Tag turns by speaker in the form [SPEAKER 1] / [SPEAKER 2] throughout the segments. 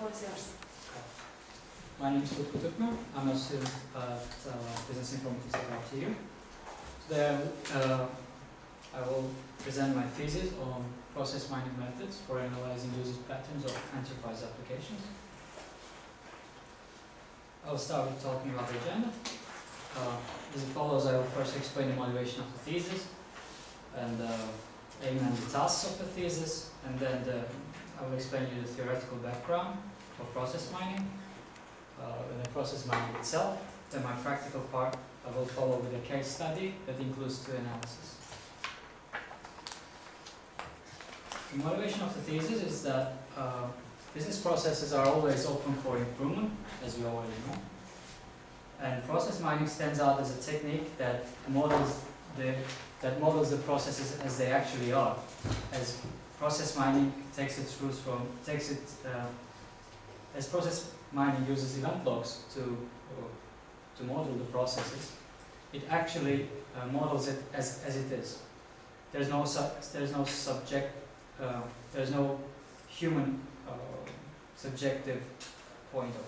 [SPEAKER 1] floor is yours.
[SPEAKER 2] My name is Tutku Turkmen. I'm a student at uh, Business Informatics at RTU. Today uh, I will present my thesis on process mining methods for analyzing usage patterns of enterprise applications. I'll start with talking about the agenda. Uh, as it follows, I will first explain the motivation of the thesis and uh, aim and the tasks of the thesis, and then the, I will explain you the theoretical background of process mining, uh, and the process mining itself. Then my practical part, I will follow with a case study that includes two analyses. The motivation of the thesis is that uh, business processes are always open for improvement, as we already know. And process mining stands out as a technique that models the that models the processes as they actually are. As process mining takes its roots from takes it uh, as process mining uses event logs to to model the processes, it actually uh, models it as, as it is. There's no there's no subject uh, there's no human uh, subjective point of it.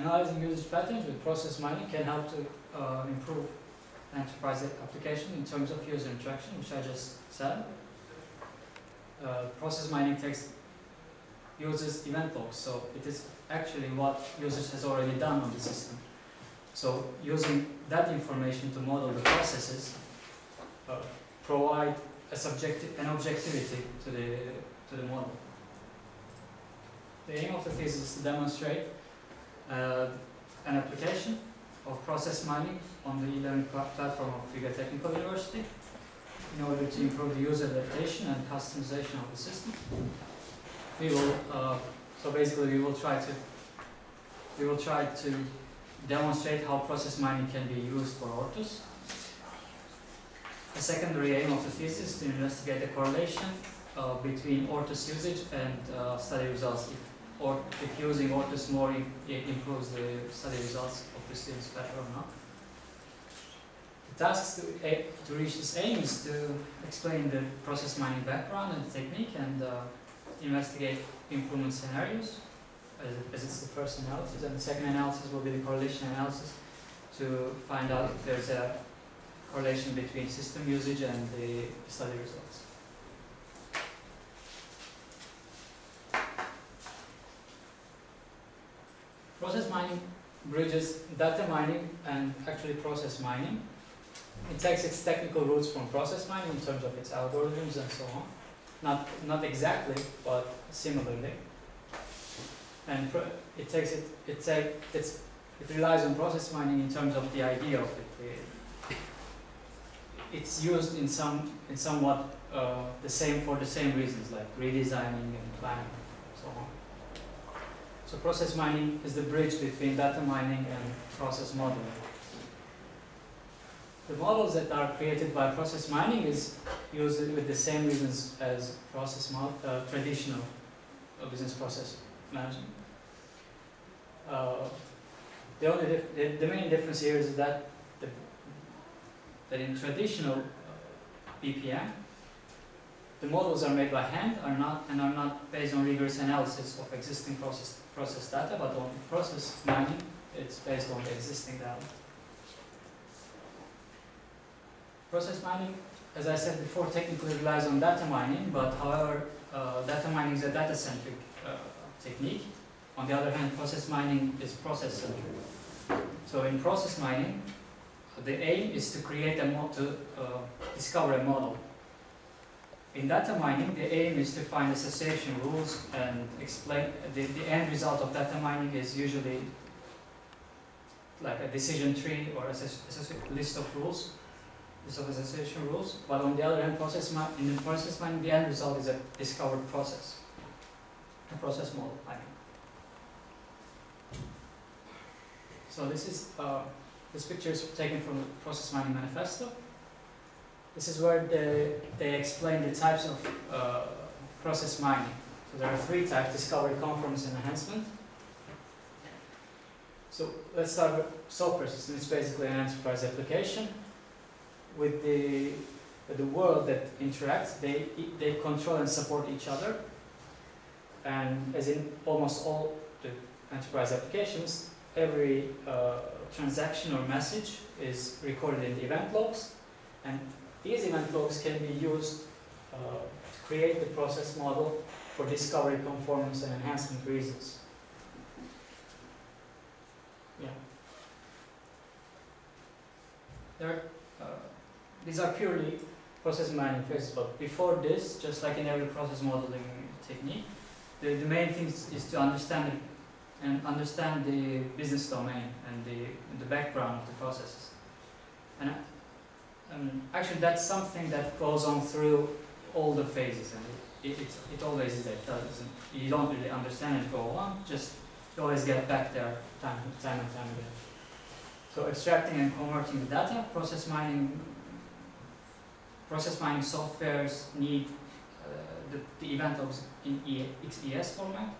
[SPEAKER 2] Analyzing usage patterns with process mining can help to uh, improve enterprise application in terms of user interaction, which I just said. Uh, process mining takes uses event logs, so it is actually what users has already done on the system. So using that information to model the processes uh, provide a subjective an objectivity to the to the model. The aim of the thesis is to demonstrate uh, an application of process mining on the e-learning platform of Riga Technical University in order to improve the user adaptation and customization of the system. We will uh, so basically we will try to we will try to demonstrate how process mining can be used for Ortus a secondary aim of the thesis is to investigate the correlation uh, between Ortus usage and uh, study results. If, or if using Ortus more improves the study results of the students better or not. Tasks to, to reach this aim is to explain the process mining background and the technique and uh, investigate improvement scenarios as, as it's the first analysis. And the second analysis will be the correlation analysis to find out if there's a correlation between system usage and the study results. Process mining bridges data mining and actually process mining. It takes its technical roots from process mining in terms of its algorithms and so on. Not, not exactly, but similarly. And it takes it, it, take, it's, it relies on process mining in terms of the idea of it, it's used in some in somewhat uh, the same for the same reasons like redesigning and planning and so on. So process mining is the bridge between data mining and process modeling. The models that are created by process mining is used with the same reasons as process uh, traditional uh, business process management. Uh, the only the, the main difference here is that that in traditional BPM, the models are made by hand are not and are not based on rigorous analysis of existing process process data, but on process mining, it's based on the existing data. Process mining, as I said before, technically relies on data mining, but however, uh, data mining is a data-centric uh, technique. On the other hand, process mining is process-centric. So in process mining, the aim is to create a model, to uh, discover a model. In data mining, the aim is to find association rules and explain, the, the end result of data mining is usually like a decision tree or a list of rules, association rules. But on the other hand, process in the process mining, the end result is a discovered process, a process model, I mean. So this is uh, this picture is taken from the Process Mining Manifesto. This is where they, they explain the types of uh, process mining. So there are three types, discovery, conformance, and enhancement. So let's start with software system. It's basically an enterprise application with the, the world that interacts. They, they control and support each other. And as in almost all the enterprise applications, every uh, transaction or message is recorded in the event logs, and these event logs can be used uh, to create the process model for discovery, conformance, and enhancement reasons. Yeah. There, uh, these are purely process mining phases, but before this, just like in every process modeling technique, the, the main thing is, to understand it and understand the business domain and the, the background of the processes. And um, actually that's something that goes on through all the phases and it, it, it, it always is that doesn't you don't really understand it go on, just you always get back there time, time and time again. So extracting and converting the data, process mining process mining softwares need uh, the, the event logs in XES format.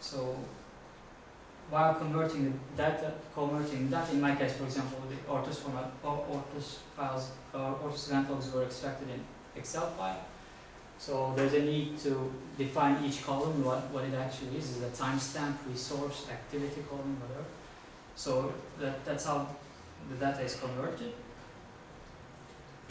[SPEAKER 2] So while converting the data, converting that, in my case, for example, the Ortus format, or Ortus files, or Ortus event logs were extracted in Excel file. So there's a need to define each column, what, what it actually is, is a timestamp, resource, activity column, whatever. So that, that's how the data is converted.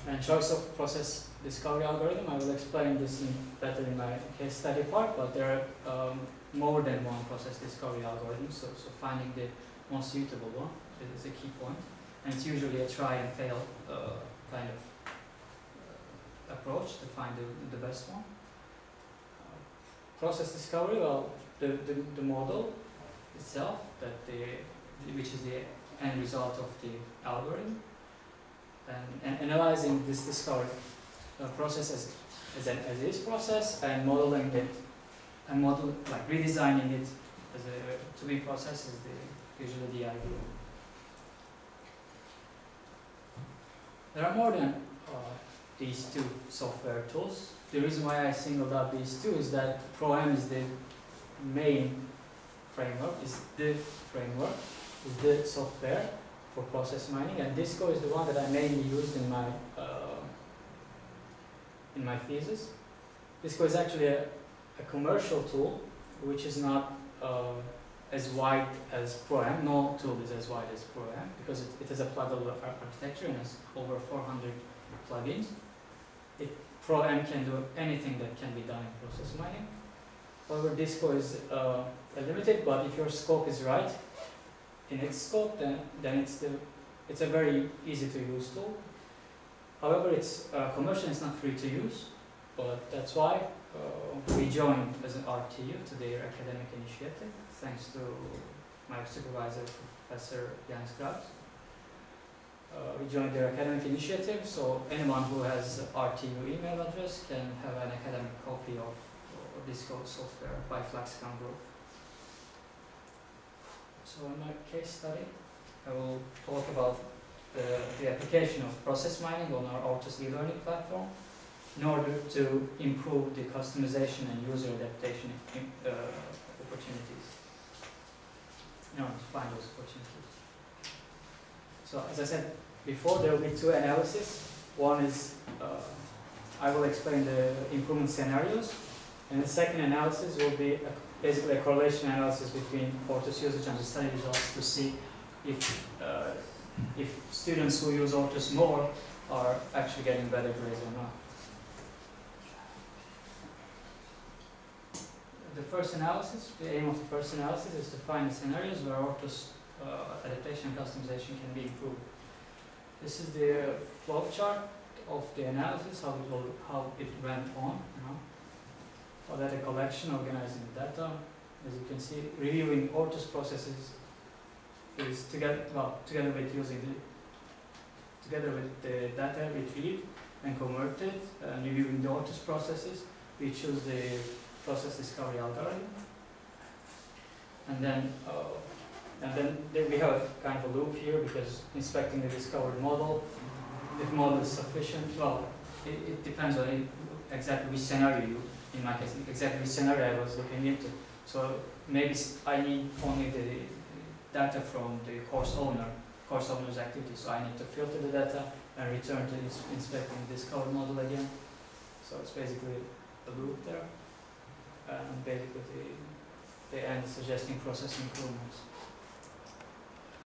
[SPEAKER 2] And choice of process discovery algorithm, I will explain this in better in my case study part, but there are um, more than one process discovery algorithm, so, so finding the most suitable one is a key point. And it's usually a try and fail uh, kind of uh, approach to find the, the best one. Uh, process discovery, well, the, the, the model itself, that the, which is the end result of the algorithm, and, and analyzing this discovery uh, process as, as as is process and modeling it and model like redesigning it as a to be process is the usually the ideal. There are more than uh, these two software tools. The reason why I singled out these two is that ProM is the main framework, is the framework, is the software for process mining, and Disco is the one that I mainly used in my uh, in my thesis. Disco is actually a, a commercial tool, which is not uh, as wide as ProM. No tool is as wide as ProM because it, it has a pluggable architecture and has over 400 plugins. It, ProM can do anything that can be done in process mining. However, Disco is uh, limited, but if your scope is right, in its scope, then, then it's, the, it's a very easy to use tool. However, it's uh, commercial, it's not free to use, but that's why uh, we joined as an RTU to their academic initiative, thanks to my supervisor, Professor Jan Grabis. Uh, we joined their academic initiative, so anyone who has RTU email address can have an academic copy of, of Disco software by Fluxicon Group. So in my case study, I will talk about the, the application of process mining on our Ortus e-learning platform in order to improve the customization and user adaptation uh, opportunities. In order to find those opportunities. So as I said before, there will be two analyses. One is, uh, I will explain the improvement scenarios, and the second analysis will be a basically a correlation analysis between Ortus usage and the study results to see if, uh, if students who use Ortus more are actually getting better grades or not. The first analysis, the aim of the first analysis is to find the scenarios where Ortus uh, adaptation and customization can be improved. This is the flow chart of the analysis, how it, will, how it went on. You know for data collection, organizing data. As you can see, reviewing Ortus processes is together, well, together with using the, together with the data retrieved and converted, and reviewing the Ortus processes, we choose the process discovery algorithm. And then, uh, and then, then we have kind of a loop here because inspecting the discovered model, if model is sufficient, well, it, it depends on exactly which scenario you in my case, exactly which scenario I was looking into. So maybe I need only the data from the course owner, course owner's activity. So I need to filter the data and return to inspecting this code model again. So it's basically a loop there. and basically the, they end suggesting process improvements.